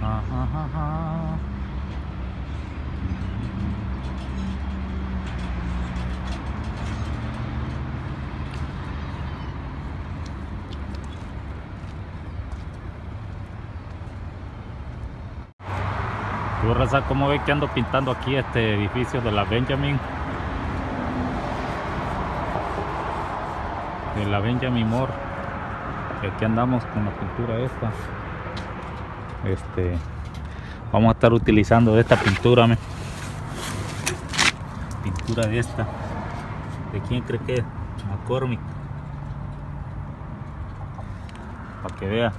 Tú, raza, ¿cómo ves que ando pintando aquí este edificio de la Benjamin? De la Benjamin Moore. Aquí andamos con la pintura esta. Este, vamos a estar utilizando esta pintura, me. Pintura de esta. ¿De quién cree que es? McCormick. Para que vea.